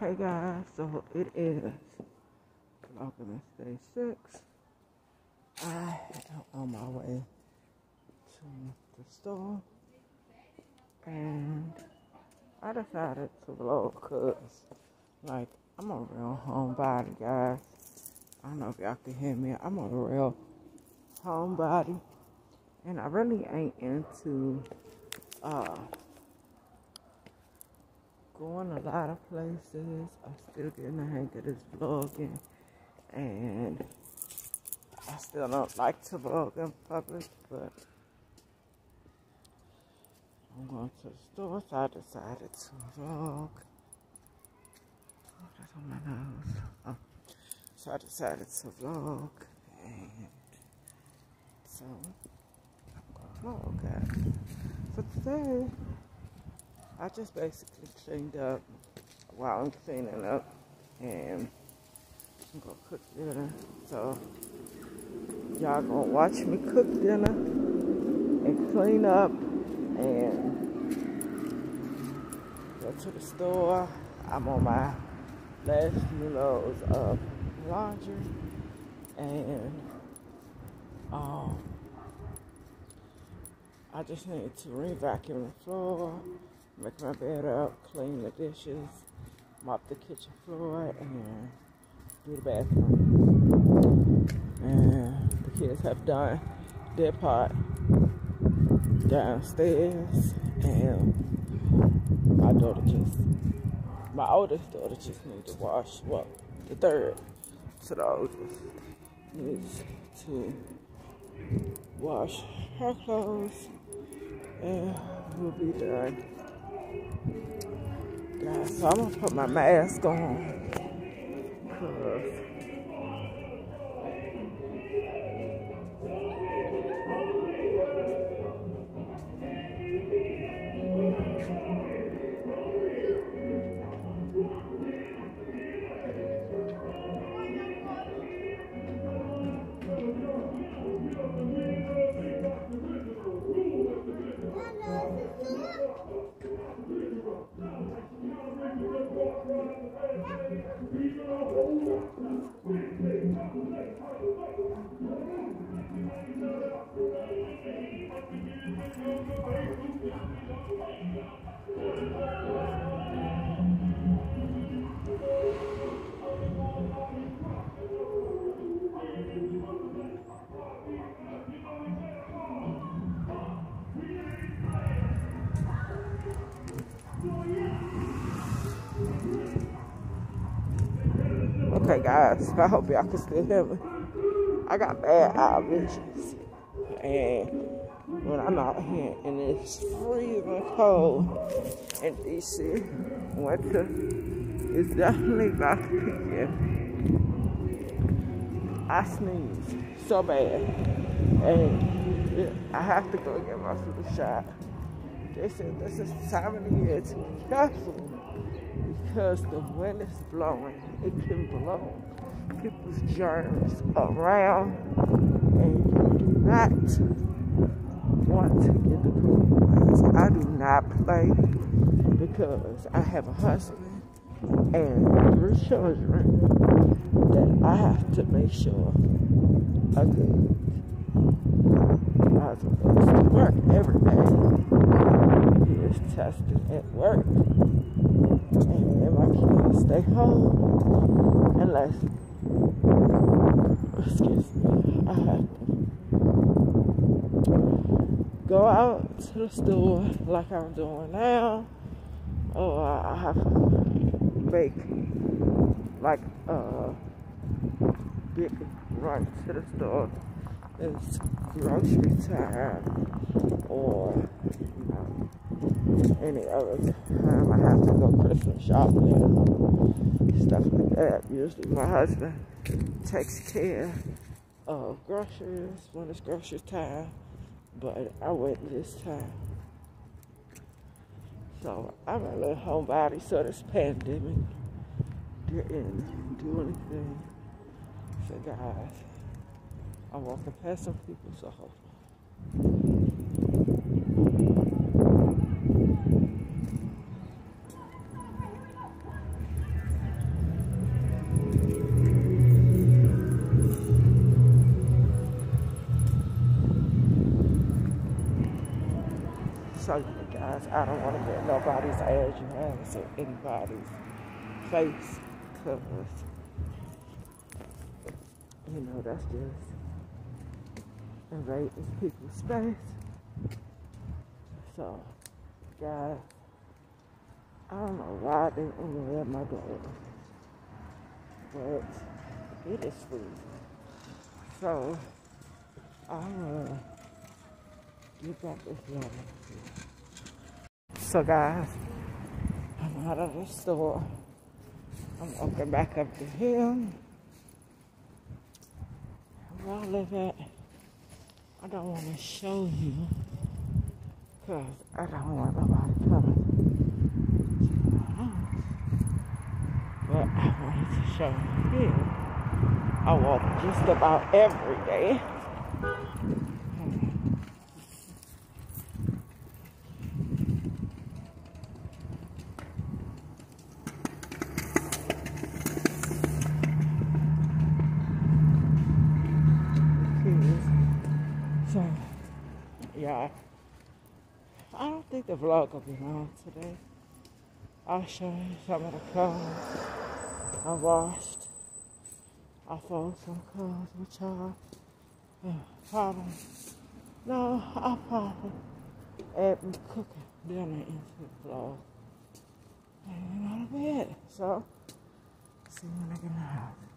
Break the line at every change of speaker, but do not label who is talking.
Hey guys, so it is Vlogmas Day 6. I am on my way to the store and I decided to vlog because like I'm a real homebody guys. I don't know if y'all can hear me. I'm a real homebody and I really ain't into uh going a lot of places. I'm still getting the hang of this vlogging. And I still don't like to vlog in public, but I'm going to the store, so I decided to vlog. Oh, that's on my nose. Oh. So I decided to vlog, and so I'm going to vlog, guys. So today, I just basically cleaned up while I'm cleaning up and I'm gonna cook dinner. So y'all gonna watch me cook dinner and clean up and go to the store. I'm on my last few loads of laundry and um I just need to re-vacuum the floor make my bed up, clean the dishes, mop the kitchen floor, and do the bathroom. And the kids have done their part downstairs, and my daughter just, my oldest daughter just needs to wash, well, the third, so the oldest needs to wash her clothes, and we'll be done. So I'm gonna put my mask on. Okay, guys, I hope y'all can still hear me. I got bad eye visions, and when I'm out here and it's freezing cold in DC, winter is definitely about to kick. I sneeze so bad, and I have to go get my flu shot. They said this is the time of the year to be careful because the wind is blowing. It can blow people's germs around and you do not want to get the coronavirus. I do not play because I have a husband and three children that I have to make sure are good. I was to work every day. He is tested at work and my kids stay home unless, excuse me, I have to go out to the store like I'm doing now, or I have to make like a big run to the store. It's grocery time, or know any other time I have to go Christmas shopping, stuff like that. Usually my husband takes care of groceries when it's grocery time, but I went this time. So I'm a little homebody, so this pandemic didn't do anything. So guys, I'm walking past some people, so hold So guys, I don't want to get nobody's ass hands or anybody's face because, you know, that's just invading people's space. So, guys, I don't know why they only at my door, but it is freezing. So, I'm gonna get back this letter. So, guys, I'm out of the store. I'm walking back up the hill. Where I live at, I don't want to show you because I don't want nobody coming. But I wanted to show you. I walk just about every day. So, yeah, I don't think the vlog will be long today. I'll show you some of the clothes I washed. I fold some clothes with y'all. Yeah, probably. No, I'll probably add me cooking dinner into the vlog. And that'll be it. So, see you when I get in the house.